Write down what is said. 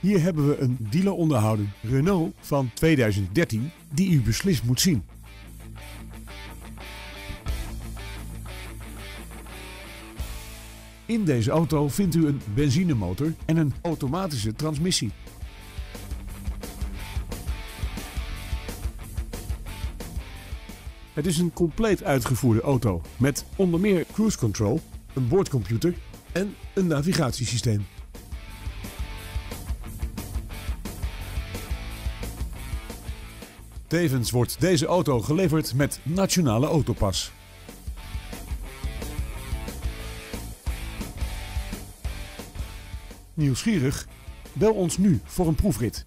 Hier hebben we een dealer onderhouden Renault van 2013 die u beslist moet zien. In deze auto vindt u een benzinemotor en een automatische transmissie. Het is een compleet uitgevoerde auto met onder meer cruise control, een boordcomputer en een navigatiesysteem. Tevens wordt deze auto geleverd met nationale autopas. Nieuwsgierig? Bel ons nu voor een proefrit